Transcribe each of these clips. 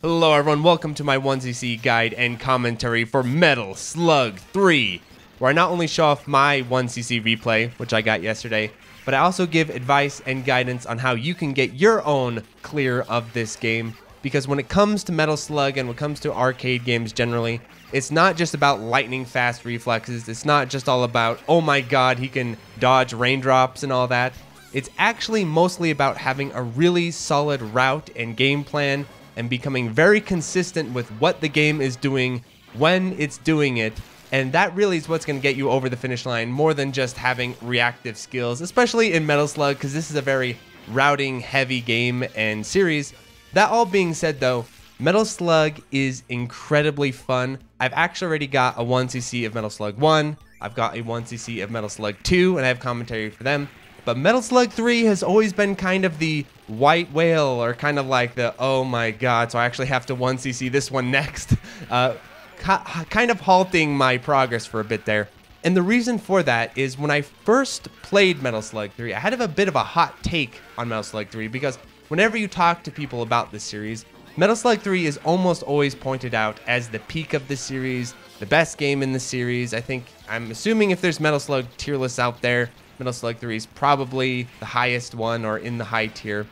Hello, everyone. Welcome to my 1cc guide and commentary for Metal Slug 3, where I not only show off my 1cc replay, which I got yesterday, but I also give advice and guidance on how you can get your own clear of this game. Because when it comes to Metal Slug and when it comes to arcade games generally, it's not just about lightning fast reflexes. It's not just all about, oh my god, he can dodge raindrops and all that. It's actually mostly about having a really solid route and game plan and becoming very consistent with what the game is doing when it's doing it. And that really is what's going to get you over the finish line more than just having reactive skills, especially in Metal Slug, because this is a very routing heavy game and series. That all being said, though, Metal Slug is incredibly fun. I've actually already got a 1cc of Metal Slug 1, I've got a 1cc of Metal Slug 2, and I have commentary for them. But Metal Slug 3 has always been kind of the white whale, or kind of like the, oh my god, so I actually have to 1cc this one next. Uh, kind of halting my progress for a bit there. And the reason for that is when I first played Metal Slug 3, I had a bit of a hot take on Metal Slug 3 because whenever you talk to people about this series, Metal Slug 3 is almost always pointed out as the peak of the series, the best game in the series. I think, I'm assuming if there's Metal Slug tier lists out there, Metal Slug 3 is probably the highest one or in the high tier.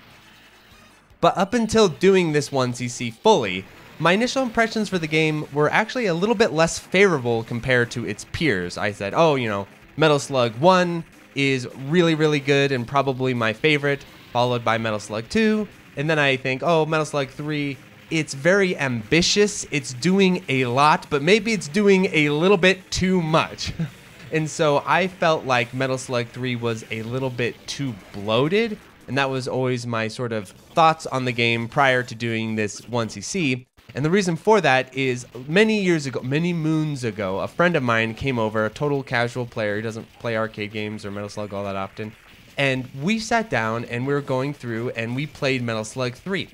But up until doing this 1cc fully, my initial impressions for the game were actually a little bit less favorable compared to its peers. I said, oh, you know, Metal Slug 1 is really, really good and probably my favorite, followed by Metal Slug 2. And then I think, oh, Metal Slug 3, it's very ambitious. It's doing a lot, but maybe it's doing a little bit too much. And so I felt like Metal Slug 3 was a little bit too bloated. And that was always my sort of thoughts on the game prior to doing this 1cc. And the reason for that is many years ago, many moons ago, a friend of mine came over, a total casual player. He doesn't play arcade games or Metal Slug all that often. And we sat down and we were going through and we played Metal Slug 3.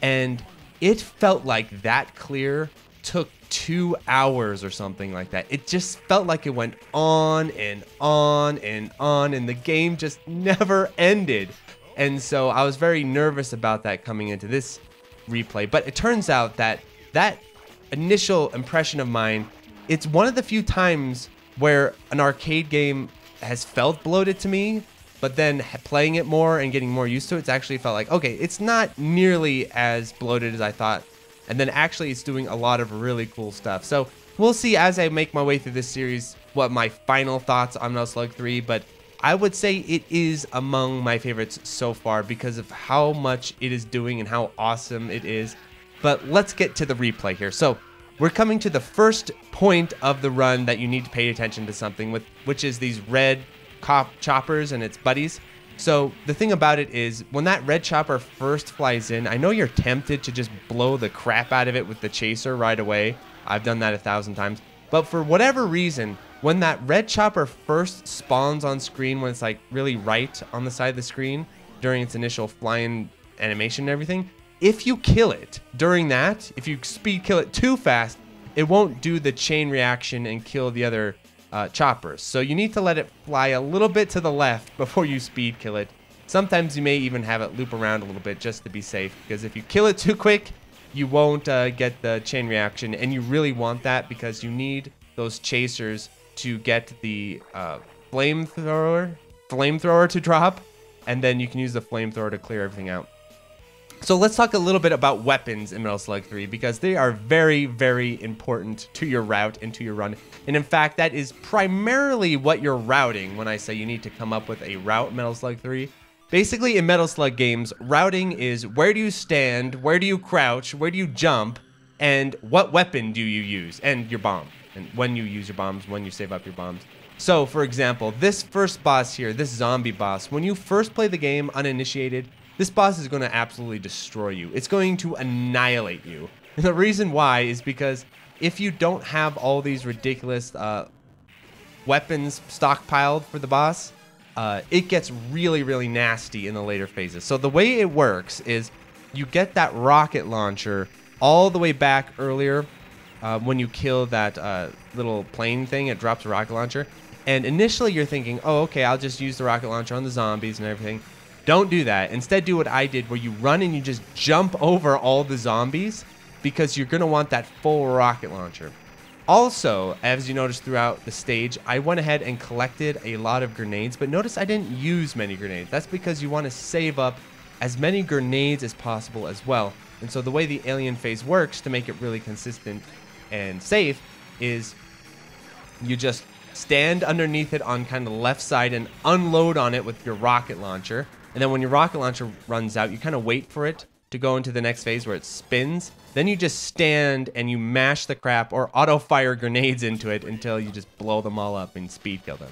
And it felt like that clear took two hours or something like that. It just felt like it went on and on and on, and the game just never ended. And so I was very nervous about that coming into this replay. But it turns out that that initial impression of mine, it's one of the few times where an arcade game has felt bloated to me, but then playing it more and getting more used to it, it's actually felt like, okay, it's not nearly as bloated as I thought and then actually it's doing a lot of really cool stuff. So we'll see as I make my way through this series what my final thoughts on Metal Slug 3, but I would say it is among my favorites so far because of how much it is doing and how awesome it is. But let's get to the replay here. So we're coming to the first point of the run that you need to pay attention to something with, which is these red cop choppers and its buddies. So the thing about it is, when that red chopper first flies in, I know you're tempted to just blow the crap out of it with the chaser right away. I've done that a thousand times. But for whatever reason, when that red chopper first spawns on screen, when it's like really right on the side of the screen during its initial flying animation and everything, if you kill it during that, if you speed kill it too fast, it won't do the chain reaction and kill the other uh, choppers. So you need to let it fly a little bit to the left before you speed kill it. Sometimes you may even have it loop around a little bit just to be safe because if you kill it too quick, you won't uh, get the chain reaction and you really want that because you need those chasers to get the uh, flamethrower flamethrower to drop and then you can use the flamethrower to clear everything out. So let's talk a little bit about weapons in Metal Slug 3 because they are very, very important to your route and to your run. And in fact, that is primarily what you're routing when I say you need to come up with a route Metal Slug 3. Basically, in Metal Slug games, routing is where do you stand, where do you crouch, where do you jump, and what weapon do you use, and your bomb, and when you use your bombs, when you save up your bombs. So, for example, this first boss here, this zombie boss, when you first play the game uninitiated, this boss is going to absolutely destroy you. It's going to annihilate you. And the reason why is because if you don't have all these ridiculous uh, weapons stockpiled for the boss, uh, it gets really, really nasty in the later phases. So the way it works is you get that rocket launcher all the way back earlier uh, when you kill that uh, little plane thing. It drops a rocket launcher. And initially you're thinking, oh, okay, I'll just use the rocket launcher on the zombies and everything. Don't do that. Instead, do what I did, where you run and you just jump over all the zombies, because you're going to want that full rocket launcher. Also, as you notice throughout the stage, I went ahead and collected a lot of grenades, but notice I didn't use many grenades. That's because you want to save up as many grenades as possible as well. And so the way the alien phase works to make it really consistent and safe is you just stand underneath it on kind of the left side and unload on it with your rocket launcher. And then when your rocket launcher runs out, you kind of wait for it to go into the next phase where it spins. Then you just stand and you mash the crap or auto fire grenades into it until you just blow them all up and speed kill them.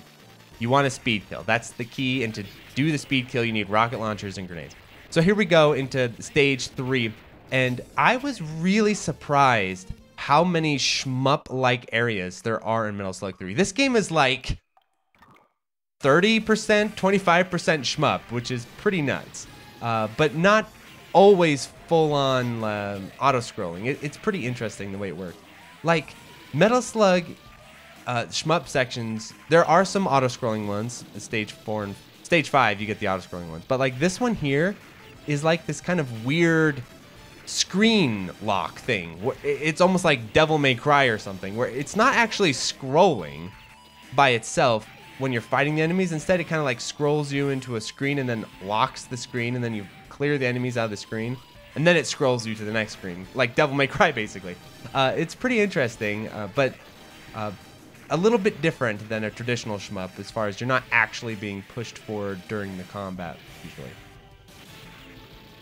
You want a speed kill. That's the key. And to do the speed kill, you need rocket launchers and grenades. So here we go into stage three. And I was really surprised how many shmup-like areas there are in Metal Slug 3. This game is like 30%, 25% shmup, which is pretty nuts. Uh, but not always full-on um, auto-scrolling. It, it's pretty interesting the way it works. Like, Metal Slug uh, shmup sections, there are some auto-scrolling ones. Stage 4 and Stage 5, you get the auto-scrolling ones. But like this one here is like this kind of weird screen lock thing. It's almost like Devil May Cry or something, where it's not actually scrolling by itself when you're fighting the enemies. Instead, it kind of like scrolls you into a screen and then locks the screen, and then you clear the enemies out of the screen, and then it scrolls you to the next screen, like Devil May Cry, basically. Uh, it's pretty interesting, uh, but uh, a little bit different than a traditional shmup as far as you're not actually being pushed forward during the combat, usually.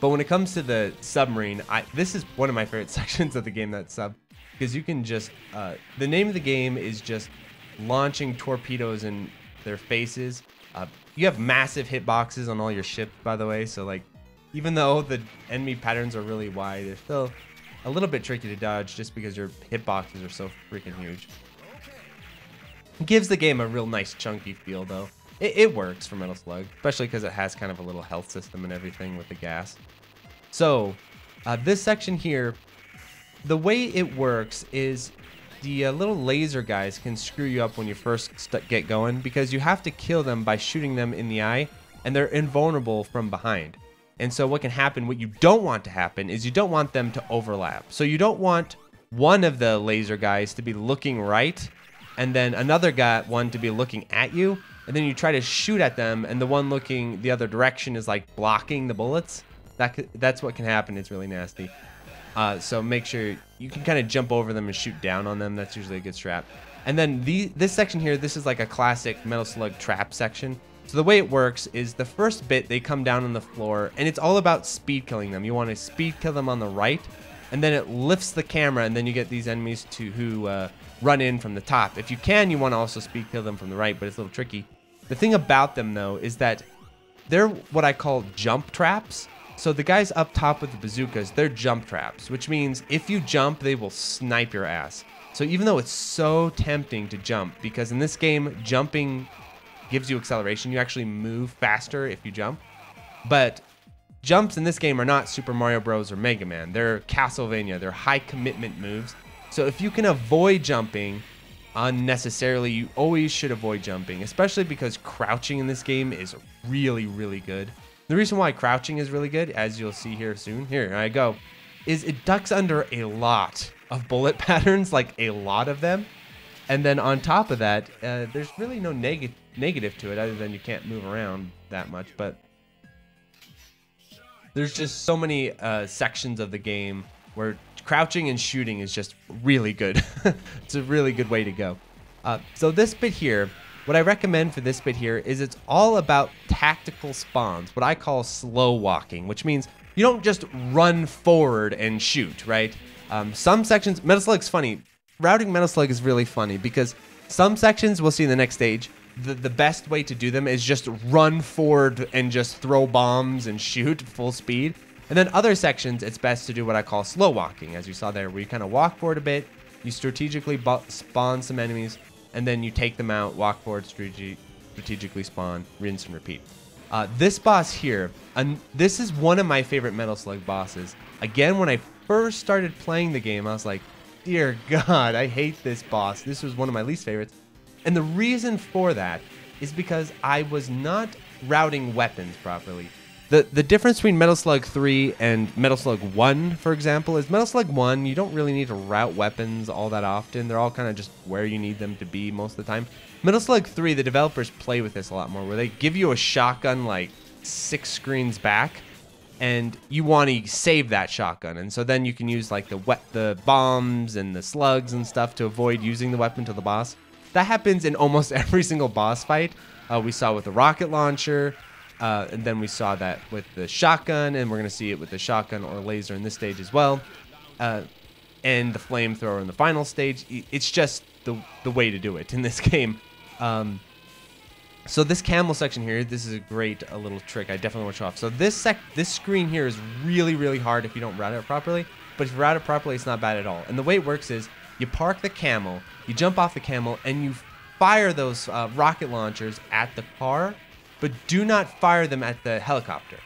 But when it comes to the submarine, I, this is one of my favorite sections of the game, that sub, because you can just, uh, the name of the game is just launching torpedoes in their faces. Uh, you have massive hitboxes on all your ships, by the way, so like, even though the enemy patterns are really wide, they're still a little bit tricky to dodge just because your hitboxes are so freaking huge. It gives the game a real nice chunky feel, though. It, it works for Metal Slug, especially because it has kind of a little health system and everything with the gas. So, uh, this section here, the way it works is the uh, little laser guys can screw you up when you first get going because you have to kill them by shooting them in the eye and they're invulnerable from behind. And so what can happen, what you don't want to happen is you don't want them to overlap. So you don't want one of the laser guys to be looking right and then another guy one to be looking at you and then you try to shoot at them, and the one looking the other direction is like blocking the bullets. That that's what can happen. It's really nasty. Uh, so make sure you can kind of jump over them and shoot down on them. That's usually a good strat. And then the this section here, this is like a classic Metal Slug trap section. So the way it works is the first bit they come down on the floor, and it's all about speed killing them. You want to speed kill them on the right, and then it lifts the camera, and then you get these enemies to who uh, run in from the top. If you can, you want to also speed kill them from the right, but it's a little tricky. The thing about them, though, is that they're what I call jump traps. So the guys up top with the bazookas, they're jump traps, which means if you jump, they will snipe your ass. So even though it's so tempting to jump, because in this game, jumping gives you acceleration, you actually move faster if you jump. But jumps in this game are not Super Mario Bros. or Mega Man. They're Castlevania. They're high commitment moves. So if you can avoid jumping unnecessarily, you always should avoid jumping, especially because crouching in this game is really, really good. The reason why crouching is really good, as you'll see here soon, here I go, is it ducks under a lot of bullet patterns, like a lot of them. And then on top of that, uh, there's really no neg negative to it other than you can't move around that much. But there's just so many uh, sections of the game where crouching and shooting is just really good. it's a really good way to go. Uh, so this bit here, what I recommend for this bit here is it's all about tactical spawns, what I call slow walking, which means you don't just run forward and shoot, right? Um, some sections, Metal Slug's funny. Routing Metal Slug is really funny because some sections we'll see in the next stage. The, the best way to do them is just run forward and just throw bombs and shoot full speed. And then other sections, it's best to do what I call slow walking, as you saw there, where you kind of walk forward a bit, you strategically spawn some enemies, and then you take them out, walk forward, strategi strategically spawn, rinse and repeat. Uh, this boss here, and this is one of my favorite Metal Slug bosses. Again, when I first started playing the game, I was like, dear God, I hate this boss. This was one of my least favorites. And the reason for that is because I was not routing weapons properly The the difference between Metal Slug 3 and Metal Slug 1, for example, is Metal Slug 1, you don't really need to route weapons all that often. They're all kind of just where you need them to be most of the time. Metal Slug 3, the developers play with this a lot more, where they give you a shotgun like six screens back, and you want to save that shotgun, and so then you can use like the wet the bombs and the slugs and stuff to avoid using the weapon to the boss. That happens in almost every single boss fight. Uh, we saw with the rocket launcher, uh, and then we saw that with the shotgun, and we're gonna see it with the shotgun or laser in this stage as well, uh, and the flamethrower in the final stage. It's just the the way to do it in this game. Um, so this camel section here, this is a great a little trick. I definitely want to show off. So this sec this screen here is really really hard if you don't route it properly. But if you route it properly, it's not bad at all. And the way it works is you park the camel, you jump off the camel, and you fire those uh, rocket launchers at the car, but do not fire them at the helicopter.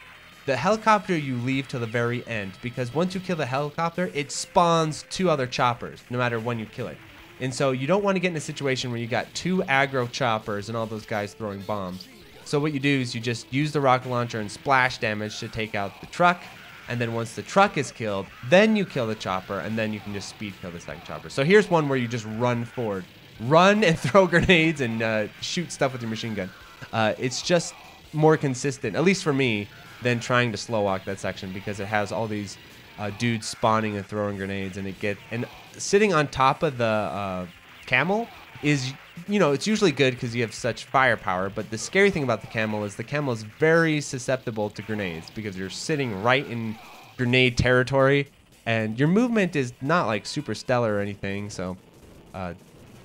The helicopter you leave till the very end because once you kill the helicopter, it spawns two other choppers, no matter when you kill it. And so you don't want to get in a situation where you got two aggro choppers and all those guys throwing bombs. So what you do is you just use the rocket launcher and splash damage to take out the truck. And then once the truck is killed, then you kill the chopper, and then you can just speed kill the second chopper. So here's one where you just run forward, run and throw grenades and uh, shoot stuff with your machine gun. Uh, it's just more consistent, at least for me, than trying to slow walk that section because it has all these uh, dudes spawning and throwing grenades, and it get and sitting on top of the uh, camel is you know it's usually good because you have such firepower. But the scary thing about the camel is the camel is very susceptible to grenades because you're sitting right in grenade territory, and your movement is not like super stellar or anything. So uh,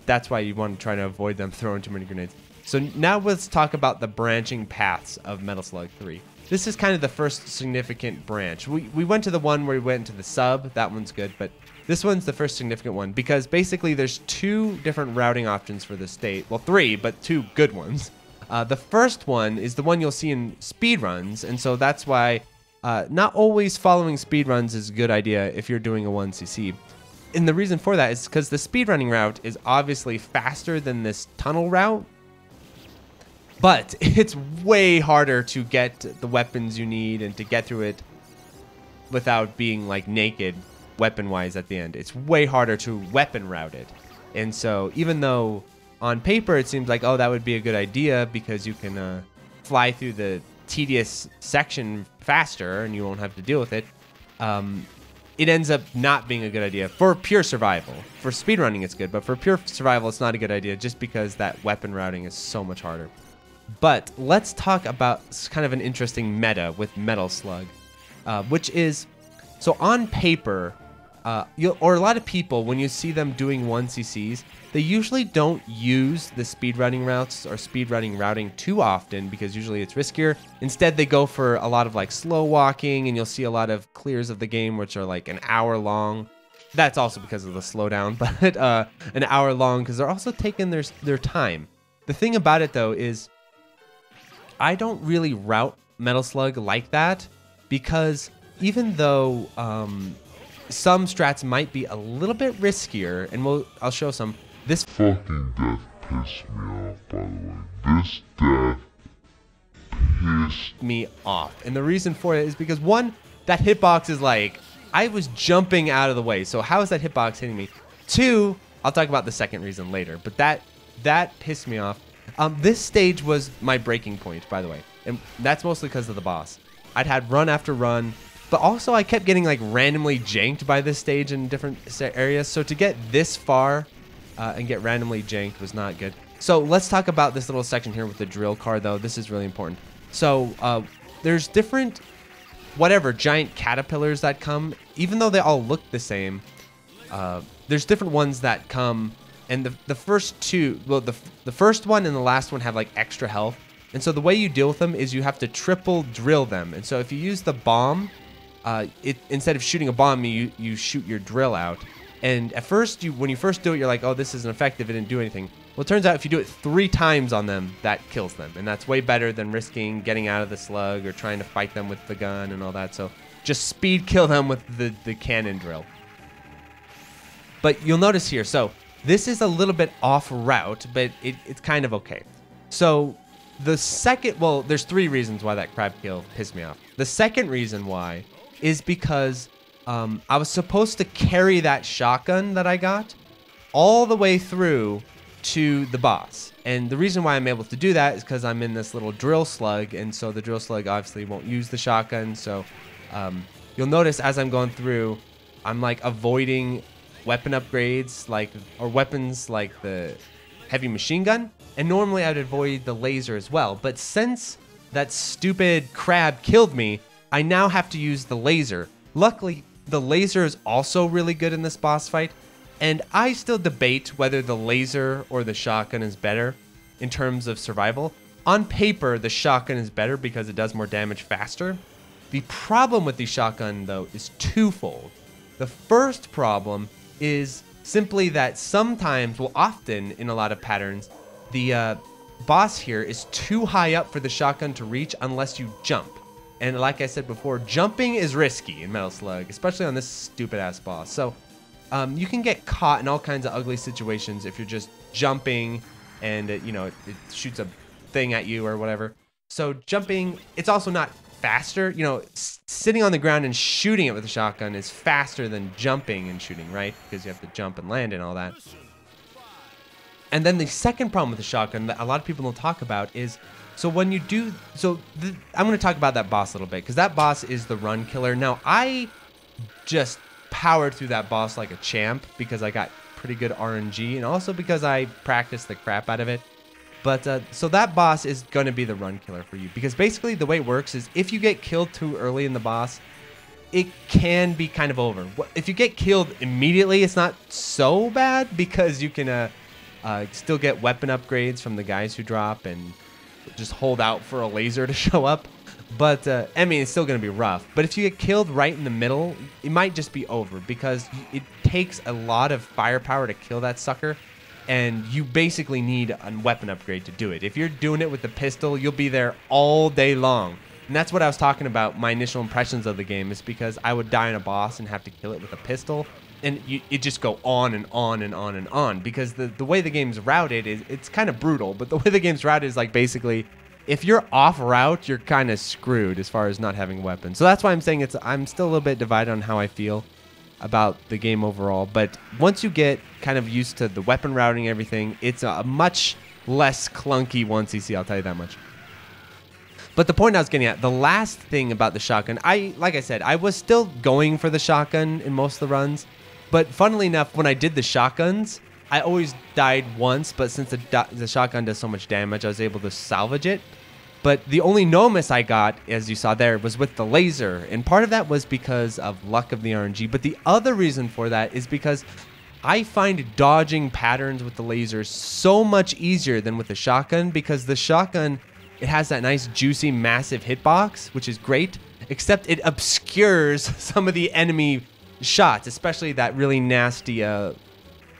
that's why you want to try to avoid them throwing too many grenades. So now let's talk about the branching paths of Metal Slug 3 this is kind of the first significant branch. We, we went to the one where we went to the sub. That one's good, but this one's the first significant one because basically there's two different routing options for the state. Well, three, but two good ones. Uh, the first one is the one you'll see in speedruns, and so that's why uh, not always following speedruns is a good idea if you're doing a 1cc. And the reason for that is because the speedrunning route is obviously faster than this tunnel route, but it's way harder to get the weapons you need and to get through it without being like naked weapon wise at the end. It's way harder to weapon route it. And so even though on paper it seems like, oh, that would be a good idea because you can uh, fly through the tedious section faster and you won't have to deal with it, um, it ends up not being a good idea for pure survival. For speedrunning, it's good, but for pure survival, it's not a good idea just because that weapon routing is so much harder. But let's talk about kind of an interesting meta with Metal Slug, uh, which is so on paper, uh, or a lot of people, when you see them doing 1cc's, they usually don't use the speedrunning routes or speedrunning routing too often because usually it's riskier. Instead, they go for a lot of like slow walking, and you'll see a lot of clears of the game which are like an hour long. That's also because of the slowdown, but uh, an hour long because they're also taking their their time. The thing about it though is I don't really route Metal Slug like that because even though um, some strats might be a little bit riskier, and we'll I'll show some. This fucking death pissed me off. By the way, this death pissed me off, and the reason for it is because one, that hitbox is like I was jumping out of the way, so how is that hitbox hitting me? Two, I'll talk about the second reason later, but that that pissed me off um, this stage was my breaking point, by the way, and that's mostly because of the boss. I'd had run after run, but also I kept getting like randomly janked by this stage in different areas. So to get this far uh, and get randomly janked was not good. So let's talk about this little section here with the drill car, though. This is really important. So uh, there's different, whatever, giant caterpillars that come, even though they all look the same. Uh, there's different ones that come and the the first two, well, the the first one and the last one have like extra health. And so the way you deal with them is you have to triple drill them. And so if you use the bomb, uh, it instead of shooting a bomb, you you shoot your drill out. And at first, you when you first do it, you're like, oh, this isn't effective. It didn't do anything. Well, it turns out if you do it three times on them, that kills them, and that's way better than risking getting out of the slug or trying to fight them with the gun and all that. So just speed kill them with the the cannon drill. But you'll notice here, so this is a little bit off route, but it, it's kind of okay. So the second, well, there's three reasons why that crab kill pissed me off. The second reason why is because um, I was supposed to carry that shotgun that I got all the way through to the boss. And the reason why I'm able to do that is because I'm in this little drill slug, and so the drill slug obviously won't use the shotgun. So um, you'll notice as I'm going through, I'm like avoiding weapon upgrades, like or weapons like the heavy machine gun. And normally I'd avoid the laser as well, but since that stupid crab killed me, I now have to use the laser. Luckily, the laser is also really good in this boss fight, and I still debate whether the laser or the shotgun is better in terms of survival. On paper, the shotgun is better because it does more damage faster. The problem with the shotgun, though, is twofold. The first problem is simply that sometimes, well, often in a lot of patterns, the uh, boss here is too high up for the shotgun to reach unless you jump. And like I said before, jumping is risky in Metal Slug, especially on this stupid ass boss. So um, you can get caught in all kinds of ugly situations if you're just jumping and it, you know it, it shoots a thing at you or whatever. So jumping, it's also not faster. You know, sitting on the ground and shooting it with a shotgun is faster than jumping and shooting, right? Because you have to jump and land and all that. And then the second problem with the shotgun that a lot of people don't talk about is so when you do so th- I'm going to talk about that boss a little bit cuz that boss is the run killer. Now I just powered through that boss like a champ because I got pretty good RNG and also because I practiced the crap out of it. But uh, so that boss is going to be the run killer for you because basically the way it works is if you get killed too early in the boss, it can be kind of over. If you get killed immediately, it's not so bad because you can uh, uh, still get weapon upgrades from the guys who drop and just hold out for a laser to show up. But uh, I mean, it's still going to be rough. But if you get killed right in the middle, it might just be over because it takes a lot of firepower to kill that sucker. And you basically need a weapon upgrade to do it. If you're doing it with the pistol, you'll be there all day long. And that's what I was talking about. My initial impressions of the game is because I would die on a boss and have to kill it with a pistol, and you, it just go on and on and on and on. Because the the way the game's routed is it's kind of brutal, but the way the game's routed is like basically, if you're off route, you're kind of screwed as far as not having weapons. So that's why I'm saying it's. I'm still a little bit divided on how I feel about the game overall. But once you get kind of used to the weapon routing and everything, it's a much less clunky 1cc. I'll tell you that much. But the point I was getting at, the last thing about the shotgun, I like I said, I was still going for the shotgun in most of the runs, but funnily enough, when I did the shotguns, I always died once. But since the the shotgun does so much damage, I was able to salvage it. But the only no miss I got, as you saw there, was with the laser, and part of that was because of luck of the RNG. But the other reason for that is because I find dodging patterns with the laser so much easier than with the shotgun because the shotgun it has that nice juicy massive hitbox, which is great, except it obscures some of the enemy shots, especially that really nasty uh,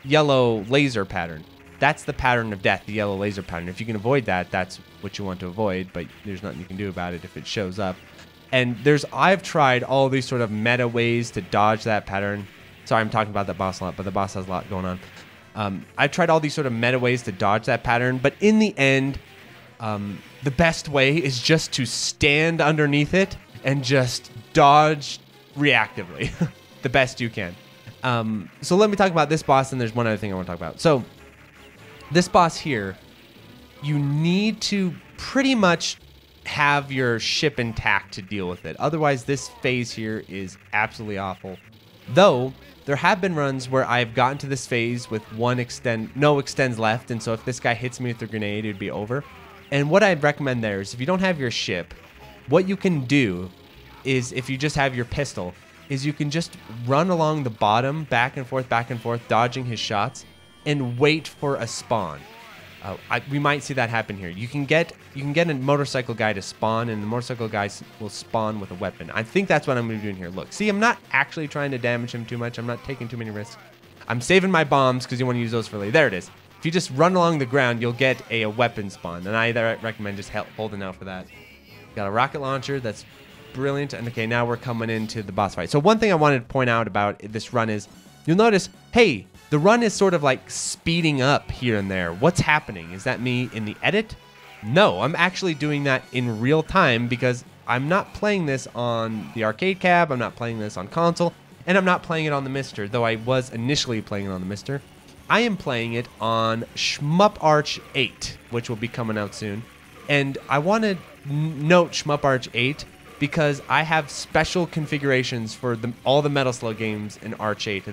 yellow laser pattern. That's the pattern of death, the yellow laser pattern. If you can avoid that, that's what you want to avoid, but there's nothing you can do about it if it shows up. And there's I've tried all these sort of meta ways to dodge that pattern. Sorry, I'm talking about the boss a lot, but the boss has a lot going on. Um, I've tried all these sort of meta ways to dodge that pattern, but in the end, um, the best way is just to stand underneath it and just dodge reactively the best you can. Um, so let me talk about this boss, and there's one other thing I want to talk about. So this boss here, you need to pretty much have your ship intact to deal with it. Otherwise, this phase here is absolutely awful. Though there have been runs where I've gotten to this phase with one extend, no extends left, and so if this guy hits me with a grenade, it'd be over. And what I'd recommend there is if you don't have your ship, what you can do is if you just have your pistol, is you can just run along the bottom, back and forth, back and forth, dodging his shots, and wait for a spawn. Uh, I, we might see that happen here. You can get you can get a motorcycle guy to spawn, and the motorcycle guy will spawn with a weapon. I think that's what I'm going to be doing here. Look, see, I'm not actually trying to damage him too much. I'm not taking too many risks. I'm saving my bombs because you want to use those for later. There it is. If you just run along the ground, you'll get a, a weapon spawn, and I recommend just holding out for that. Got a rocket launcher. That's brilliant. And okay, now we're coming into the boss fight. So one thing I wanted to point out about this run is you'll notice, hey, the run is sort of like speeding up here and there. What's happening? Is that me in the edit? No, I'm actually doing that in real time because I'm not playing this on the arcade cab. I'm not playing this on console, and I'm not playing it on the Mister. Though I was initially playing it on the Mister. I am playing it on Shmup Arch 8, which will be coming out soon. And I want to note Shmup Arch 8 because I have special configurations for the, all the Metal Slug games in Arch 8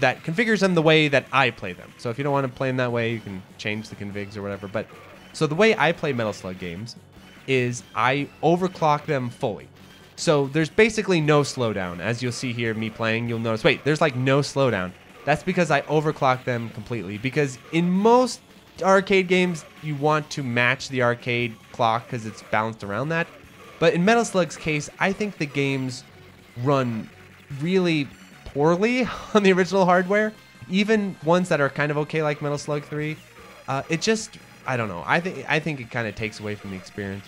that configures them the way that I play them. So if you don't want to play them that way, you can change the configs or whatever. But so the way I play Metal Slug games is I overclock them fully. So there's basically no slowdown. As you'll see here, me playing, you'll notice, wait, there's like no slowdown. That's because I overclock them completely. Because in most arcade games, you want to match the arcade clock because it's balanced around that. But in Metal Slug's case, I think the games run really poorly on the original hardware. Even ones that are kind of okay, like Metal Slug 3, uh, it just I don't know. I think I think it kind of takes away from the experience.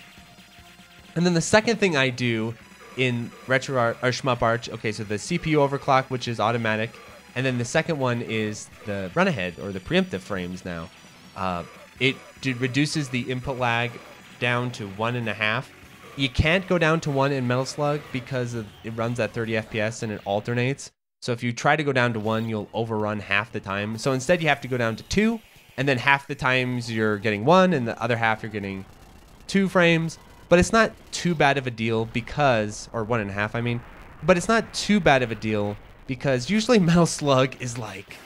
And then the second thing I do in Retro Ar- or Shmup Arch, okay, so the CPU overclock, which is automatic, and then the second one is the run ahead or the preemptive frames now. Uh, it d- reduces the input lag down to one and a half. You can't go down to one in Metal Slug because of, it runs at 30 FPS and it alternates. So if you try to go down to one, you'll overrun half the time. So instead, you have to go down to two, and then half the times you're getting one, and the other half you're getting two frames. But it's not too bad of a deal because, or one and a half, I mean. But it's not too bad of a deal because usually Metal Slug is like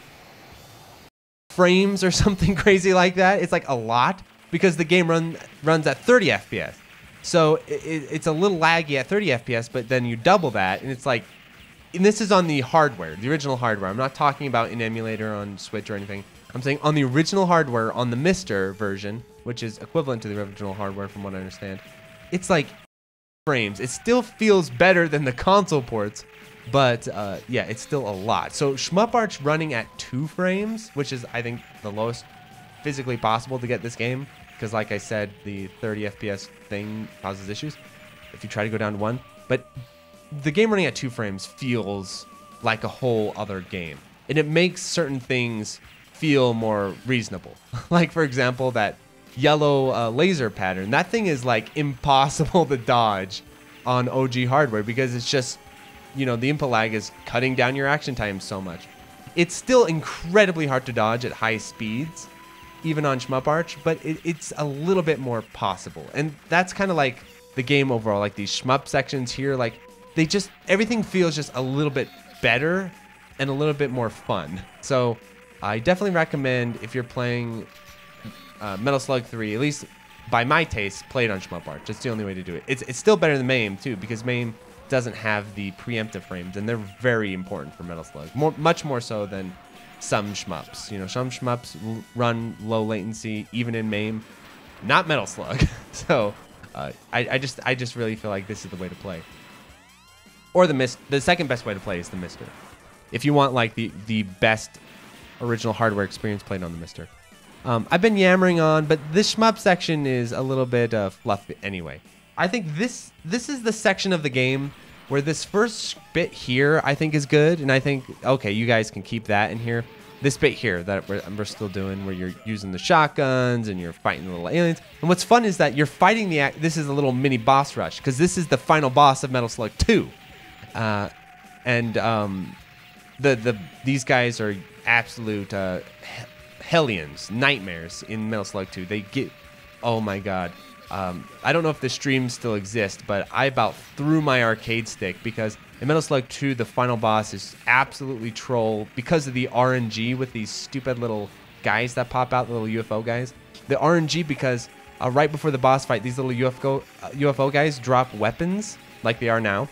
frames or something crazy like that. It's like a lot because the game run runs at 30 FPS. So it, it's a little laggy at 30 FPS, but then you double that, and it's like, and this is on the hardware, the original hardware. I'm not talking about an emulator on Switch or anything. I'm saying on the original hardware, on the Mister version, which is equivalent to the original hardware from what I understand. It's like frames. It still feels better than the console ports, but uh, yeah, it's still a lot. So Shmup Arch running at two frames, which is I think the lowest physically possible to get this game, because like I said, the 30 FPS thing causes issues if you try to go down to one. But the game running at two frames feels like a whole other game, and it makes certain things feel more reasonable. like for example, that yellow uh, laser pattern. That thing is like impossible to dodge on OG hardware because it's just, you know, the input lag is cutting down your action time so much. It's still incredibly hard to dodge at high speeds, even on Shmup Arch, but it, it's a little bit more possible. And that's kind of like the game overall. Like these Shmup sections here, like they just, everything feels just a little bit better and a little bit more fun. So I definitely recommend if you're playing uh, Metal Slug 3, at least by my taste, play it on Shmup Arch. It's the only way to do it. It's, it's still better than MAME, too, because MAME doesn't have the preemptive frames, and they're very important for Metal Slug. More, much more so than some shmups. You know, some shmups run low latency, even in MAME. Not Metal Slug. so uh, I, I just I just really feel like this is the way to play. Or the mis- the second best way to play is the Mister. If you want like the the best original hardware experience played on the Mister. Um, I've been yammering on, but this shmup section is a little bit uh, fluff anyway. I think this this is the section of the game where this first bit here I think is good, and I think okay, you guys can keep that in here. This bit here that we're, we're still doing, where you're using the shotguns and you're fighting the little aliens. And what's fun is that you're fighting the. This is a little mini boss rush because this is the final boss of Metal Slug 2, uh, and um, the the these guys are absolute uh, hellions, nightmares in Metal Slug 2. They get, oh my god. Um, I don't know if the streams still exist, but I about threw my arcade stick because in Metal Slug 2, the final boss is absolutely troll because of the RNG with these stupid little guys that pop out, little UFO guys. The RNG because uh, right before the boss fight, these little UFO uh, UFO guys drop weapons like they are now,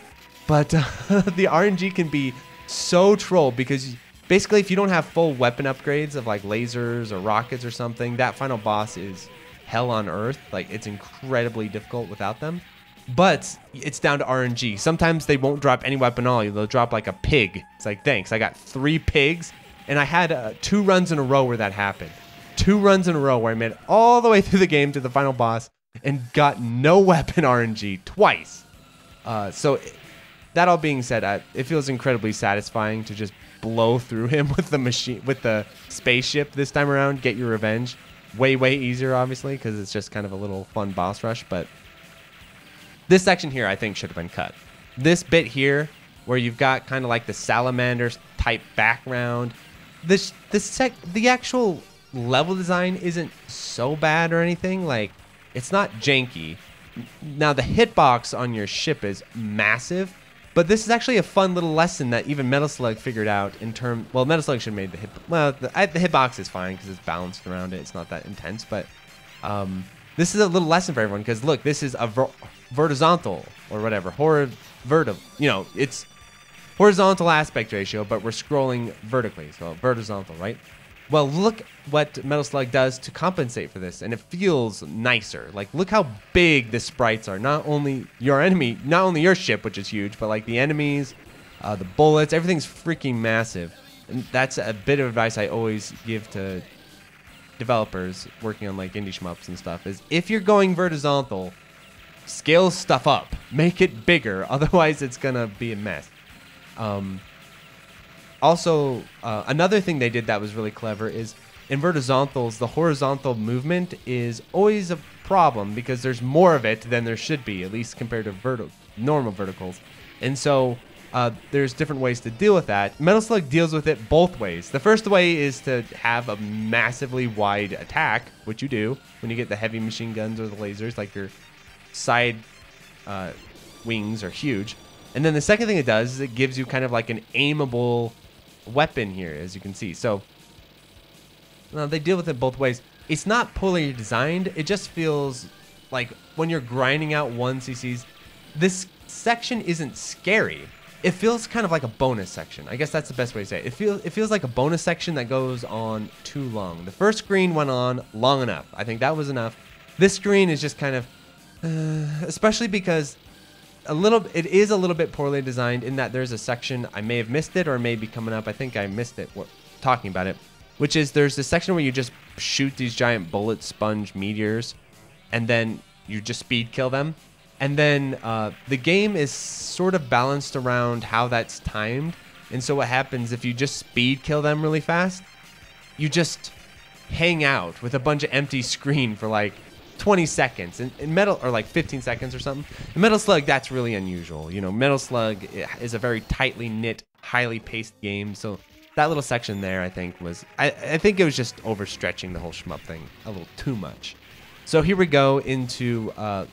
but uh, the RNG can be so troll because basically if you don't have full weapon upgrades of like lasers or rockets or something, that final boss is hell on earth. Like it's incredibly difficult without them. But it's down to RNG. Sometimes they won't drop any weapon at all. They'll drop like a pig. It's like, thanks. I got three pigs. And I had uh, two runs in a row where that happened. Two runs in a row where I made all the way through the game to the final boss and got no weapon RNG twice. Uh, so that all being said, uh, it feels incredibly satisfying to just blow through him with the machine, with the spaceship this time around. Get your revenge. Way, way easier, obviously, because it's just kind of a little fun boss rush. But This section here, I think, should have been cut. This bit here, where you've got kind of like the salamanders type background, this this sec the actual level design isn't so bad or anything. Like, it's not janky. Now the hitbox on your ship is massive, but this is actually a fun little lesson that even Metal Slug figured out in term. Well, Metal Slug should have made the hit. Well, the, I, the hitbox is fine because it's balanced around it. It's not that intense, but um, this is a little lesson for everyone because look, this is a ver- vertical or whatever, hor verti. You know, it's horizontal aspect ratio, but we're scrolling vertically, so vertical, right? Well, look what Metal Slug does to compensate for this, and it feels nicer. Like, look how big the sprites are. Not only your enemy, not only your ship, which is huge, but like the enemies, uh, the bullets, everything's freaking massive. And that's a bit of advice I always give to developers working on like indie shmups and stuff. Is if you're going vertical, scale stuff up, make it bigger. Otherwise, it's gonna be a mess. Um, also, uh, another thing they did that was really clever is in vertizontals, the horizontal movement is always a problem because there's more of it than there should be, at least compared to verti- normal verticals. And so uh, there's different ways to deal with that. Metal Slug deals with it both ways. The first way is to have a massively wide attack, which you do when you get the heavy machine guns or the lasers, like your side uh, wings are huge. And then the second thing it does is it gives you kind of like an aimable weapon here, as you can see. So no, they deal with it both ways. It's not poorly designed. It just feels like when you're grinding out one CCs, this section isn't scary. It feels kind of like a bonus section. I guess that's the best way to say it. It feels it feels like a bonus section that goes on too long. The first screen went on long enough. I think that was enough. This screen is just kind of, uh, especially because a little it is a little bit poorly designed in that there's a section I may have missed it or may be coming up. I think I missed it what, talking about it, which is there's this section where you just shoot these giant bullet sponge meteors, and then you just speed kill them, and then uh, the game is sort of balanced around how that's timed. And so what happens if you just speed kill them really fast? You just hang out with a bunch of empty screen for like 20 seconds. In, in metal or like 15 seconds or something. In metal slug that's really unusual. You know metal slug is a very tightly knit highly paced game. So that little section there i think was i, I think it was just overstretching the whole shmup thing a little too much. So here we go into uh,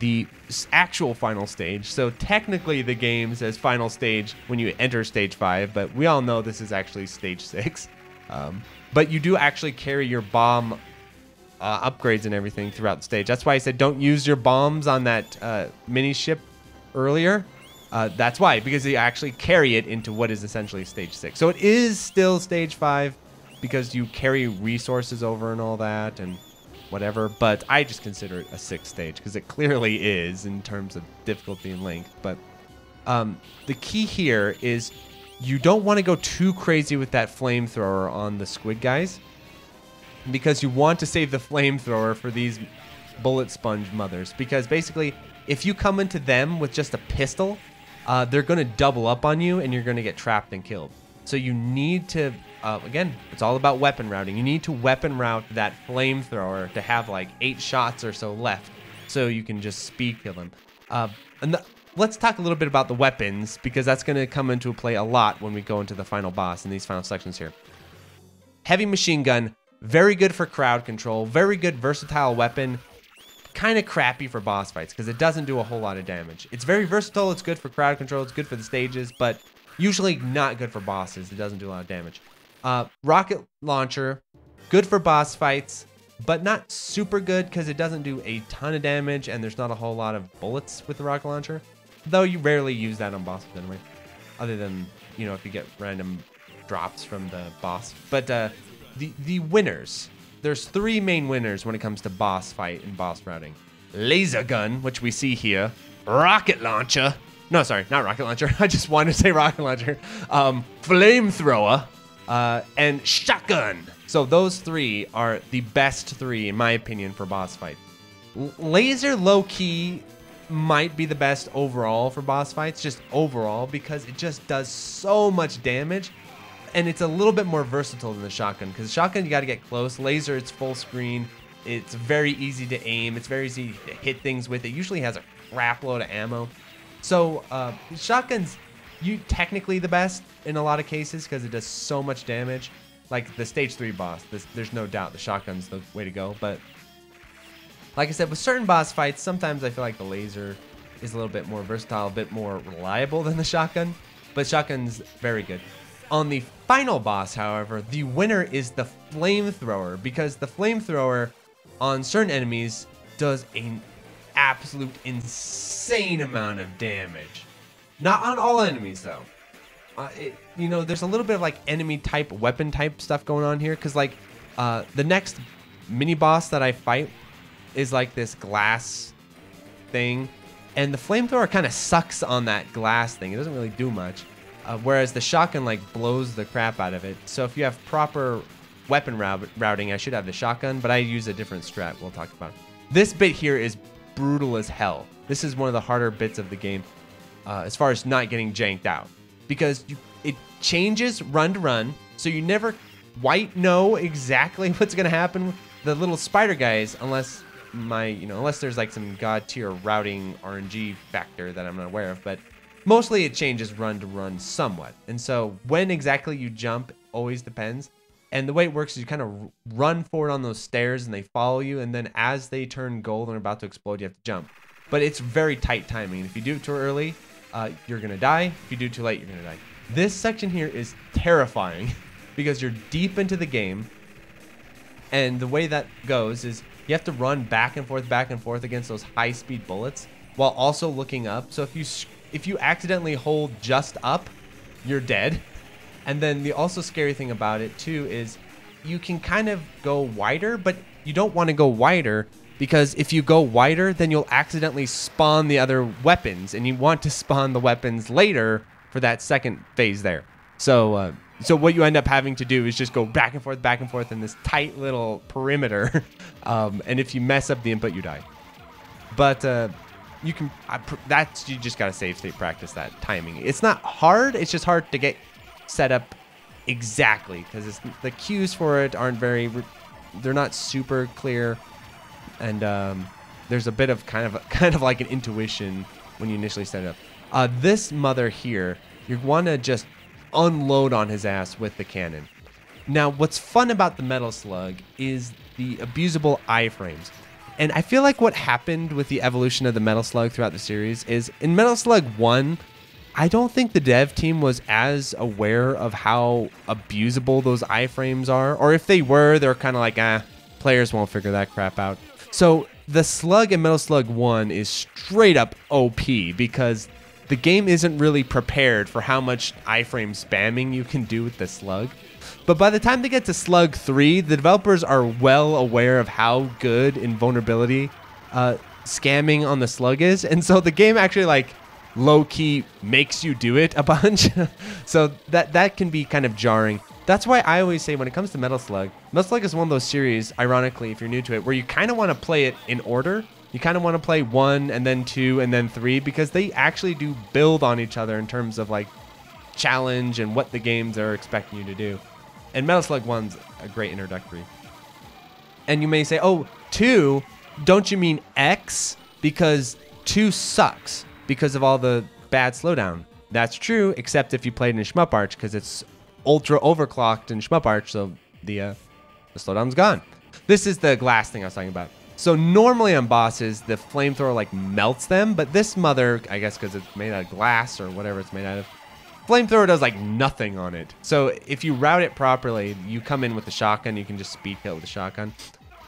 the actual final stage. So technically the game says final stage when you enter stage five but we all know this is actually stage six. Um, but you do actually carry your bomb uh, upgrades and everything throughout the stage. That's why I said don't use your bombs on that uh, mini ship earlier. Uh, that's why, because you actually carry it into what is essentially stage six. So it is still stage five because you carry resources over and all that and whatever. But I just consider it a sixth stage because it clearly is in terms of difficulty and length. But um, the key here is you don't want to go too crazy with that flamethrower on the squid guys because you want to save the flamethrower for these bullet sponge mothers. Because basically, if you come into them with just a pistol, uh, they're going to double up on you and you're going to get trapped and killed. So you need to, uh, again, it's all about weapon routing. You need to weapon route that flamethrower to have like eight shots or so left so you can just speed kill them. Uh, and the, let's talk a little bit about the weapons because that's going to come into play a lot when we go into the final boss in these final sections here. Heavy machine gun, very good for crowd control, very good versatile weapon. Kind of crappy for boss fights because it doesn't do a whole lot of damage. It's very versatile, it's good for crowd control, it's good for the stages, but usually not good for bosses. It doesn't do a lot of damage. Uh, rocket launcher, good for boss fights, but not super good because it doesn't do a ton of damage and there's not a whole lot of bullets with the rocket launcher. Though you rarely use that on bosses anyway, other than you know if you get random drops from the boss. But uh, the the winners, there's three main winners when it comes to boss fight and boss routing: laser gun, which we see here, rocket launcher. No, sorry, not rocket launcher. I just wanted to say rocket launcher. Um, flamethrower, uh, and shotgun. So those three are the best three, in my opinion, for boss fight. Laser low key might be the best overall for boss fights, just overall, because it just does so much damage. And it's a little bit more versatile than the shotgun, because shotgun you got to get close. Laser, it's full screen. It's very easy to aim. It's very easy to hit things with. It usually has a crap load of ammo. So uh, shotguns, you technically the best in a lot of cases because it does so much damage. Like the stage three boss, this, there's no doubt the shotgun's the way to go. But like I said, with certain boss fights, sometimes I feel like the laser is a little bit more versatile, a bit more reliable than the shotgun. But shotgun's very good. On the final boss, however, the winner is the flamethrower because the flamethrower on certain enemies does an absolute insane amount of damage. Not on all enemies though. Uh, it, you know, there's a little bit of like enemy type, weapon type stuff going on here because like uh, the next mini boss that I fight is like this glass thing, and the flamethrower kind of sucks on that glass thing. It doesn't really do much. Uh, whereas the shotgun like blows the crap out of it. So if you have proper weapon route, routing, I should have the shotgun, but I use a different strat. We'll talk about. This bit here is brutal as hell. This is one of the harder bits of the game, uh, as far as not getting janked out, because you, it changes run to run, so you never quite know exactly what's gonna happen. The little spider guys, unless my you know unless there's like some god tier routing RNG factor that I'm not aware of, but mostly it changes run to run somewhat. And so when exactly you jump always depends. And the way it works is you kind of run forward on those stairs and they follow you. And then as they turn gold and are about to explode, you have to jump. But it's very tight timing. If you do it too early, uh, you're going to die. If you do too late, you're going to die. This section here is terrifying because you're deep into the game. And the way that goes is you have to run back and forth, back and forth against those high speed bullets while also looking up. So if you if you accidentally hold just up, you're dead. And then the also scary thing about it too is you can kind of go wider, but you don't want to go wider because if you go wider, then you'll accidentally spawn the other weapons, and you want to spawn the weapons later for that second phase there. So, uh, so what you end up having to do is just go back and forth, back and forth in this tight little perimeter, um, and if you mess up the input, you die. But uh, you can I, that's you just gotta save state practice that timing. It's not hard. It's just hard to get set up exactly because the cues for it aren't very. They're not super clear, and um, there's a bit of kind of kind of like an intuition when you initially set it up. Uh, this mother here, you want to just unload on his ass with the cannon. Now, what's fun about the Metal Slug is the abusable iframes. And I feel like what happened with the evolution of the Metal Slug throughout the series is in Metal Slug 1, I don't think the dev team was as aware of how abusable those iframes are. Or if they were, they're kind of like, ah, players won't figure that crap out. So the slug in Metal Slug 1 is straight up OP because the game isn't really prepared for how much iframe spamming you can do with the slug. But by the time they get to Slug 3, the developers are well aware of how good invulnerability uh, scamming on the slug is. And so the game actually like low key makes you do it a bunch. so that that can be kind of jarring. That's why I always say when it comes to Metal Slug, Metal Slug is one of those series, ironically, if you're new to it, where you kind of want to play it in order. You kind of want to play one and then two and then three because they actually do build on each other in terms of like challenge and what the games are expecting you to do. And Metal Slug 1's a great introductory. And you may say, oh, 2, don't you mean X? Because 2 sucks because of all the bad slowdown. That's true, except if you played in Shmup Arch because it's ultra overclocked in Shmup Arch, so the, uh, the slowdown's gone. This is the glass thing I was talking about. So normally on bosses, the flamethrower like melts them, but this mother, I guess because it's made out of glass or whatever it's made out of, Flamethrower does like nothing on it. So if you route it properly, you come in with the shotgun, you can just speed kill with the shotgun.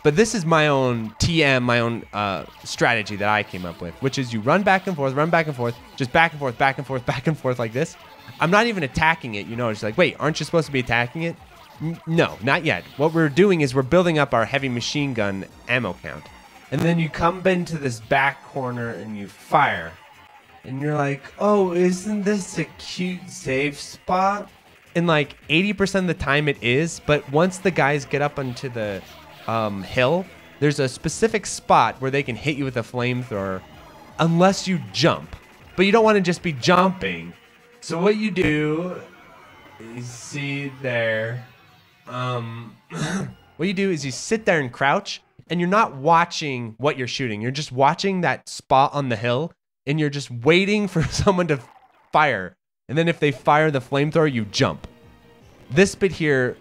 But this is my own TM, my own uh, strategy that I came up with, which is you run back and forth, run back and forth, just back and forth, back and forth, back and forth like this. I'm not even attacking it, you know. It's like, wait, aren't you supposed to be attacking it? N no, not yet. What we're doing is we're building up our heavy machine gun ammo count. And then you come into this back corner and you fire and you're like, oh, isn't this a cute safe spot? And like 80% of the time it is, but once the guys get up onto the um, hill, there's a specific spot where they can hit you with a flamethrower unless you jump. But you don't want to just be jumping. So what you do is see there. Um, what you do is you sit there and crouch and you're not watching what you're shooting. You're just watching that spot on the hill and you're just waiting for someone to fire. And then if they fire the flamethrower, you jump. This bit here,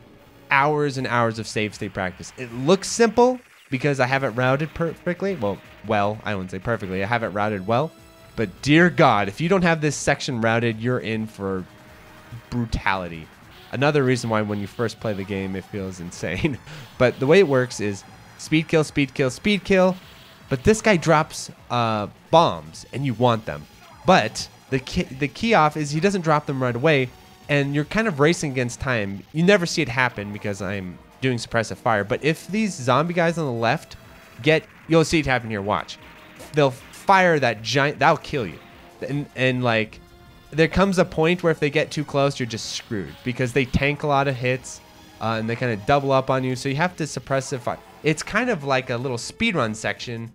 hours and hours of save state practice. It looks simple because I have it routed perfectly. Well, well, I wouldn't say perfectly. I have it routed well. But dear God, if you don't have this section routed, you're in for brutality. Another reason why when you first play the game, it feels insane. but the way it works is speed kill, speed kill, speed kill. But this guy drops uh, bombs, and you want them. But the key, the key off is he doesn't drop them right away, and you're kind of racing against time. You never see it happen because I'm doing suppressive fire. But if these zombie guys on the left get, you'll see it happen here. Watch, they'll fire that giant. That'll kill you, and and like there comes a point where if they get too close, you're just screwed because they tank a lot of hits uh, and they kind of double up on you. So you have to suppressive fire. It's kind of like a little speedrun section,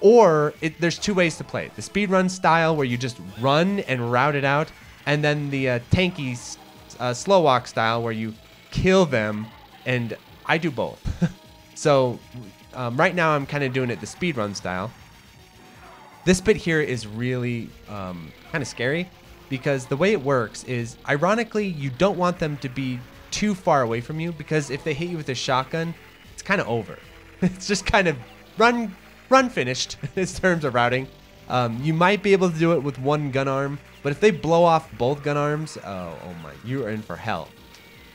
or it, there's two ways to play it: the speedrun style where you just run and route it out, and then the uh, tanky uh, slow walk style where you kill them. And I do both. so um, right now I'm kind of doing it the speedrun style. This bit here is really um, kind of scary because the way it works is ironically you don't want them to be too far away from you because if they hit you with a shotgun it's kind of over it's just kind of run run finished in terms of routing um, you might be able to do it with one gun arm but if they blow off both gun arms oh, oh my you are in for hell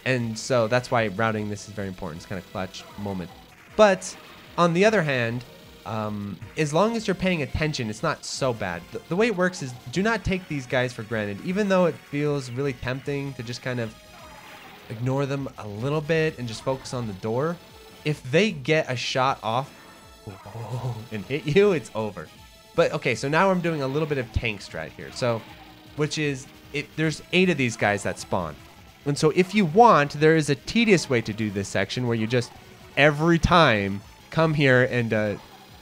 and so that's why routing this is very important it's kind of clutch moment but on the other hand um, as long as you're paying attention, it's not so bad. The, the, way it works is do not take these guys for granted, even though it feels really tempting to just kind of ignore them a little bit and just focus on the door. If they get a shot off and hit you, it's over. But okay, so now I'm doing a little bit of tank strat here. So, which is it, there's eight of these guys that spawn. And so if you want, there is a tedious way to do this section where you just every time come here and uh,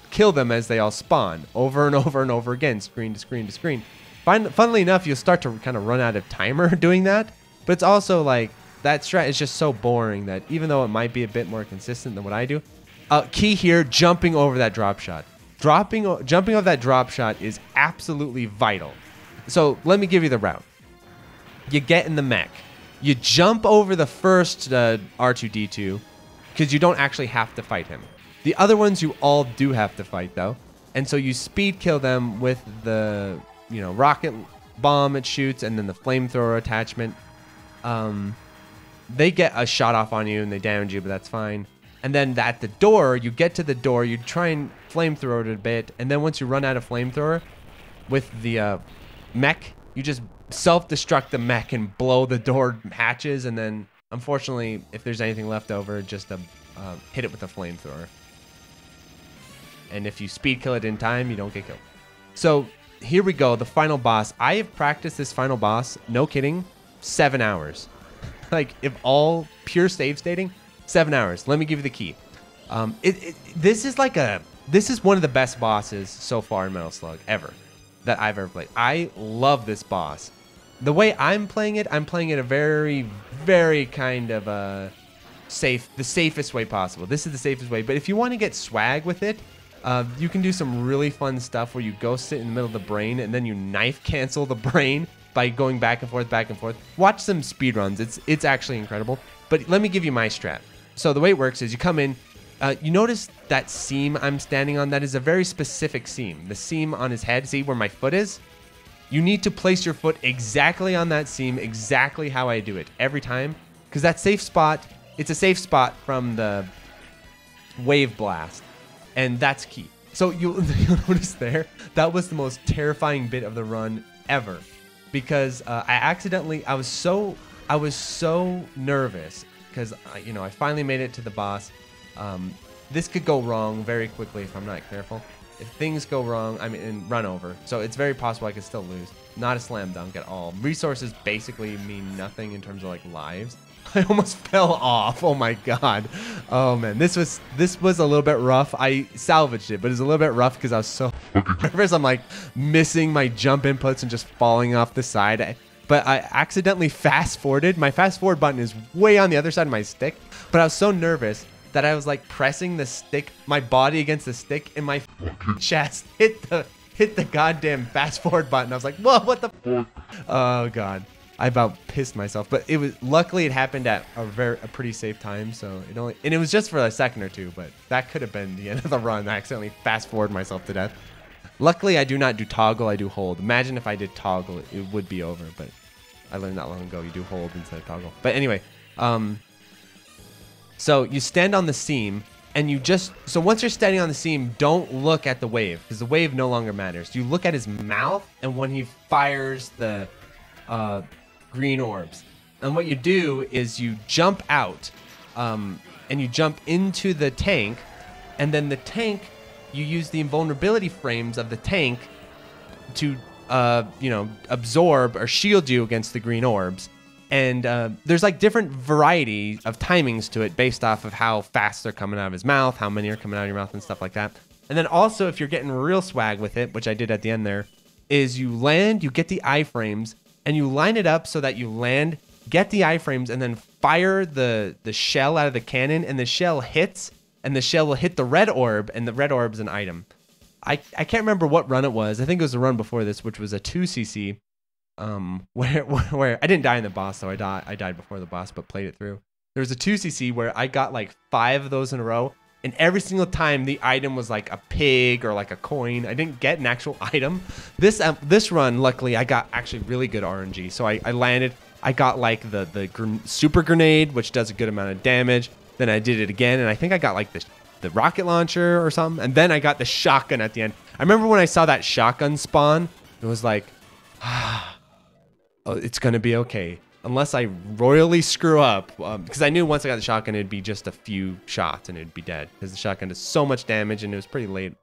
kill them as they all spawn over and over and over again, screen to screen to screen. Fun, funnily enough, you'll start to kind of run out of timer doing that, but it's also like that strat is just so boring that even though it might be a bit more consistent than what I do, uh, key here, jumping over that drop shot. Dropping, jumping off that drop shot is absolutely vital. So let me give you the route. You get in the mech. You jump over the first uh, R2D2 because you don't actually have to fight him. The other ones you all do have to fight though, and so you speed kill them with the you know rocket bomb it shoots and then the flamethrower attachment. Um, they get a shot off on you and they damage you, but that's fine. And then at the door, you get to the door, you try and flamethrower it a bit, and then once you run out of flamethrower, with the uh, mech, you just self-destruct the mech and blow the door hatches, and then unfortunately, if there's anything left over, just uh, hit it with a flamethrower and if you speed kill it in time, you don't get killed. So here we go, the final boss. I have practiced this final boss, no kidding, seven hours. like if all pure save stating, seven hours. Let me give you the key. Um, it, it, this is like a this is one of the best bosses so far in Metal Slug ever that I've ever played. I love this boss. The way I'm playing it, I'm playing it a very, very kind of a safe, the safest way possible. This is the safest way. But if you want to get swag with it, uh, you can do some really fun stuff where you go sit in the middle of the brain and then you knife cancel the brain by going back and forth, back and forth. Watch some speed runs. It's it's actually incredible. But let me give you my strat. So the way it works is you come in. Uh, you notice that seam I'm standing on? That is a very specific seam. The seam on his head. See where my foot is? You need to place your foot exactly on that seam, exactly how I do it every time, because that safe spot. It's a safe spot from the wave blast and that's key. So you'll, you'll notice there that was the most terrifying bit of the run ever, because uh, I accidentally I was so I was so nervous because you know I finally made it to the boss. Um, this could go wrong very quickly if I'm not careful. If things go wrong, I mean, run over. So it's very possible I could still lose. Not a slam dunk at all. Resources basically mean nothing in terms of like lives. I almost fell off. Oh my god. Oh man, this was this was a little bit rough. I salvaged it, but it's a little bit rough because I was so nervous. I'm like missing my jump inputs and just falling off the side. I, but I accidentally fast forwarded. My fast forward button is way on the other side of my stick. But I was so nervous that I was like pressing the stick, my body against the stick, and my chest hit the hit the goddamn fast forward button. I was like, whoa, what the? Oh god, I about pissed myself. But it was luckily it happened at a very a pretty safe time. So it only and it was just for a second or two. But that could have been the end of the run. I accidentally fast forward myself to death. Luckily, I do not do toggle. I do hold. Imagine if I did toggle, it would be over. But I learned that long ago. You do hold instead of toggle. But anyway, um, so you stand on the seam and you just so once you're standing on the seam, don't look at the wave because the wave no longer matters. You look at his mouth and when he fires the uh, green orbs, and what you do is you jump out um, and you jump into the tank, and then the tank you use the invulnerability frames of the tank to uh, you know absorb or shield you against the green orbs. And uh, there's like different variety of timings to it based off of how fast they're coming out of his mouth how many are coming out of your mouth and stuff like that. And then also if you're getting real swag with it which i did at the end there is you land you get the iframes and you line it up so that you land get the iframes and then fire the the shell out of the cannon and the shell hits and the shell will hit the red orb and the red orb's an item I, I can't remember what run it was. I think it was the run before this, which was a two CC, um, where, where I didn't die in the boss, so I died I died before the boss, but played it through. There was a two CC where I got like five of those in a row, and every single time the item was like a pig or like a coin. I didn't get an actual item. This um, this run, luckily, I got actually really good RNG. So I, I landed. I got like the the gr- super grenade, which does a good amount of damage. Then I did it again, and I think I got like the the rocket launcher or something. And then I got the shotgun at the end. I remember when I saw that shotgun spawn, it was like, ah, oh, it's gonna be okay. Unless I royally screw up, because I knew once I got the shotgun, it'd be just a few shots and it'd be dead. Because the shotgun does so much damage and it was pretty late.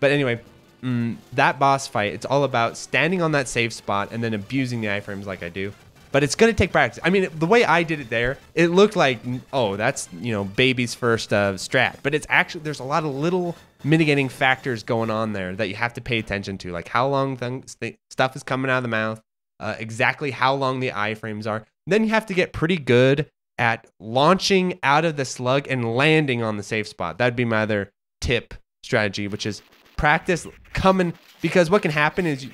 But anyway, mm, that boss fight, it's all about standing on that safe spot and then abusing the iframes like I do. But it's gonna take practice. I mean, the way I did it there, it looked like, oh, that's you know, baby's first uh, strat. But it's actually there's a lot of little mitigating factors going on there that you have to pay attention to, like how long th- stuff is coming out of the mouth, uh, exactly how long the iframes are. Then you have to get pretty good at launching out of the slug and landing on the safe spot. That'd be my other tip strategy, which is practice coming because what can happen is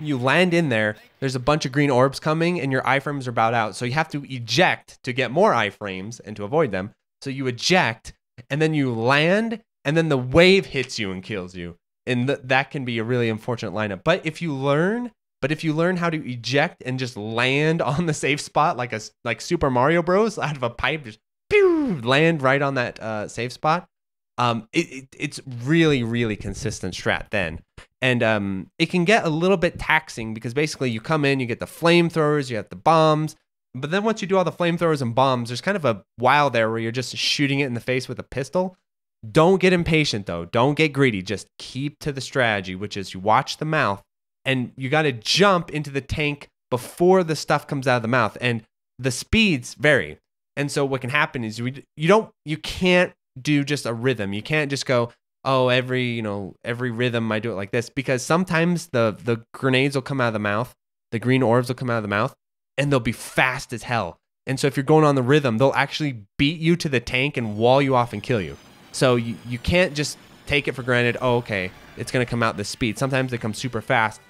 you, land in there, there's a bunch of green orbs coming, and your iframes are about out. So you have to eject to get more iframes and to avoid them. So you eject, and then you land, and then the wave hits you and kills you. And th- that can be a really unfortunate lineup. But if you learn, but if you learn how to eject and just land on the safe spot like a like Super Mario Bros. out of a pipe, just pew, land right on that uh, safe spot. Um, it, it, it's really really consistent strat then and um, it can get a little bit taxing because basically you come in, you get the flamethrowers, you have the bombs, but then once you do all the flamethrowers and bombs, there's kind of a while there where you're just shooting it in the face with a pistol. Don't get impatient though. Don't get greedy. Just keep to the strategy, which is you watch the mouth and you got to jump into the tank before the stuff comes out of the mouth. And the speeds vary. And so what can happen is you, you don't you can't do just a rhythm. You can't just go oh every you know every rhythm i do it like this. Because sometimes the the grenades will come out of the mouth the green orbs will come out of the mouth and they'll be fast as hell. And so if you're going on the rhythm they'll actually beat you to the tank and wall you off and kill you. So you, you can't just take it for granted oh okay it's going to come out this speed. Sometimes they come super fast.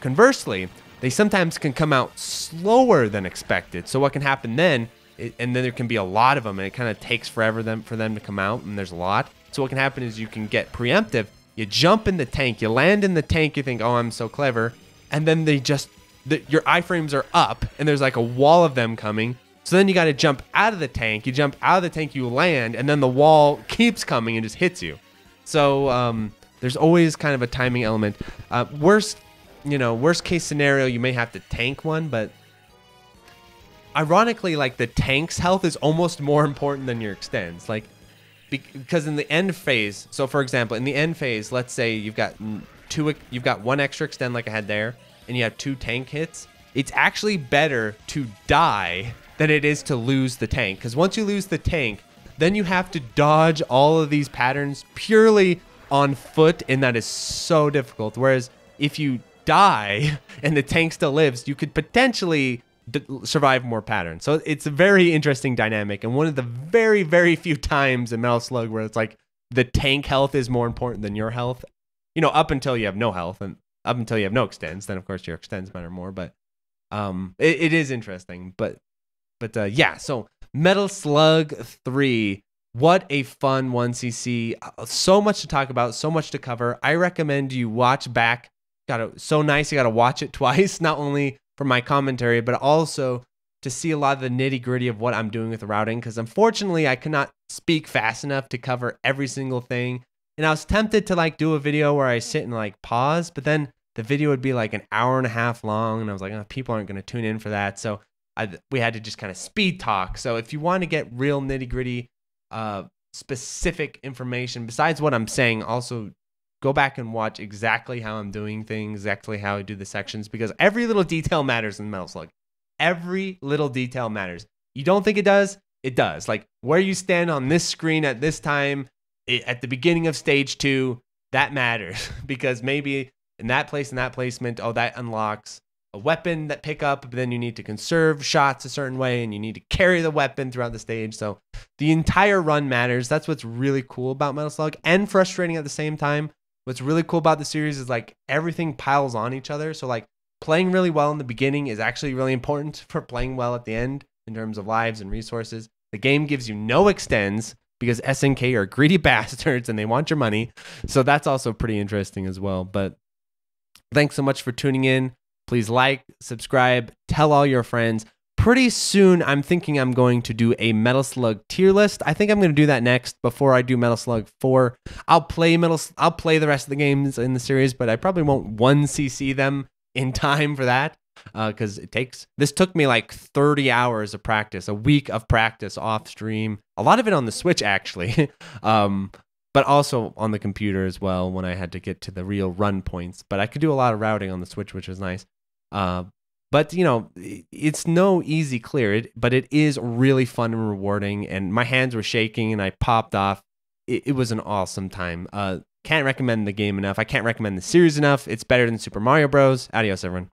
Conversely they sometimes can come out slower than expected. So what can happen then it, and then there can be a lot of them and it kind of takes forever them for them to come out and there's a lot so what can happen is you can get preemptive. You jump in the tank, you land in the tank, you think, "Oh, I'm so clever," and then they just the, your iframes are up, and there's like a wall of them coming. So then you got to jump out of the tank. You jump out of the tank, you land, and then the wall keeps coming and just hits you. So um, there's always kind of a timing element. Uh, worst, you know, worst case scenario, you may have to tank one, but ironically, like the tank's health is almost more important than your extends. Like because in the end phase, so for example, in the end phase, let's say you've got two, you've got one extra extend like I had there, and you have two tank hits. It's actually better to die than it is to lose the tank, because once you lose the tank, then you have to dodge all of these patterns purely on foot, and that is so difficult. Whereas if you die and the tank still lives, you could potentially survive more patterns. So it's a very interesting dynamic, and one of the very, very few times in Metal Slug where it's like the tank health is more important than your health. you know, up until you have no health and up until you have no extends, then of course your extends matter more. But um, it, it is interesting. But but uh, yeah, so Metal Slug three. What a fun 1cc. Uh, So much to talk about, so much to cover. I recommend you watch back. Got to so nice you got to watch it twice, not only for my commentary, but also to see a lot of the nitty gritty of what I'm doing with the routing. Because unfortunately, I cannot speak fast enough to cover every single thing. And I was tempted to like do a video where I sit and like pause, but then the video would be like an hour and a half long, and I was like, oh, people aren't going to tune in for that. So I, we had to just kind of speed talk. So if you want to get real nitty gritty, uh, specific information besides what I'm saying, also go back and watch exactly how I'm doing things, exactly how I do the sections, because every little detail matters in Metal Slug. Every little detail matters. You don't think it does? It does. Like where you stand on this screen at this time, it, at the beginning of stage two, that matters because maybe in that place, in that placement, oh, that unlocks a weapon that pick up, but then you need to conserve shots a certain way and you need to carry the weapon throughout the stage. So the entire run matters. That's what's really cool about Metal Slug and frustrating at the same time. What's really cool about the series is like everything piles on each other. So like playing really well in the beginning is actually really important for playing well at the end in terms of lives and resources. The game gives you no extends because SNK are greedy bastards and they want your money. So that's also pretty interesting as well. But thanks so much for tuning in. Please like, subscribe, tell all your friends. Pretty soon, I'm thinking I'm going to do a Metal Slug tier list. I think I'm going to do that next before I do Metal Slug 4. I'll play Metal I'll play the rest of the games in the series, but I probably won't 1cc them in time for that because uh, it takes this took me like 30 hours of practice a week of practice off stream a lot of it on the switch actually um, but also on the computer as well when i had to get to the real run points but i could do a lot of routing on the switch which was nice uh, but you know it's no easy clear. It but it is really fun and rewarding and my hands were shaking and i popped off. It, it was an awesome time. Uh, can't recommend the game enough. I can't recommend the series enough. It's better than super mario bros. Adios everyone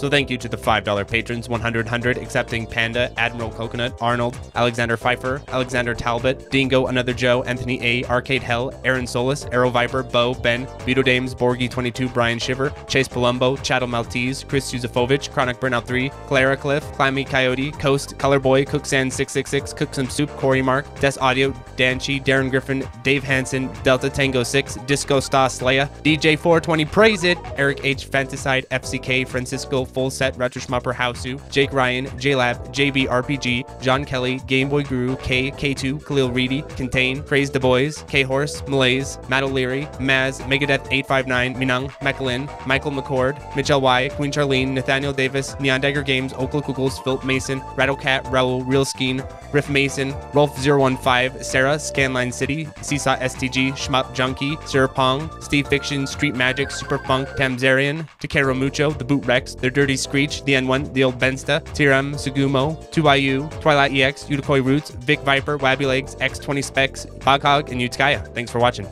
so thank you to the $5 patrons, 100 100 accepting Panda, Admiral Coconut, Arnold, Alexander Pfeiffer, Alexander Talbot, Dingo, Another Joe, Anthony A, Arcade Hell, Aaron Solis, Arrow Viper, Bo, Ben, Vito Dames, Borgie22, Brian Shiver, Chase Palumbo, Chattel Maltese, Chris Yuzafovich, Chronic Burnout 3, Clara Cliff, Clammy Coyote, Coast, Colorboy, Cooksand666, Cook Some Soup, Corey Mark, Des Audio, Danchi, Darren Griffin, Dave Hansen, Delta Tango 6, Disco Stas Leia, DJ420, Praise It, Eric H. Fanticide, FCK, Francisco Full Set, Retro Schmupper, Hausu, Jake Ryan, JLab, JB RPG, John Kelly, Gameboy Guru, K, K2, Khalil Reedy, Contain, Praise the Boys, K Horse, Malaise, Matt O'Leary, Maz, Megadeth 859, Minang, Macklin, Michael McCord, Mitchell Y, Queen Charlene, Nathaniel Davis, Neon Dagger Games, Oakland Kugels, Philip Mason, Rattlecat, Raul, Real Skeen, Riff Mason, Rolf015, Sarah, Scanline City, Seesaw STG, Shmup Junkie, Sir Pong, Steve Fiction, Street Magic, Super Funk, Tamzarian, Takero Mucho, The Boot Rex, Their Dirty Screech, The N1, The Old Bensta, Tiram, Sugumo, 2IU, Twilight EX, Utakoi Roots, Vic Viper, Wabby Legs, X20 Specs, Boghog, and Utskaya. Thanks for watching.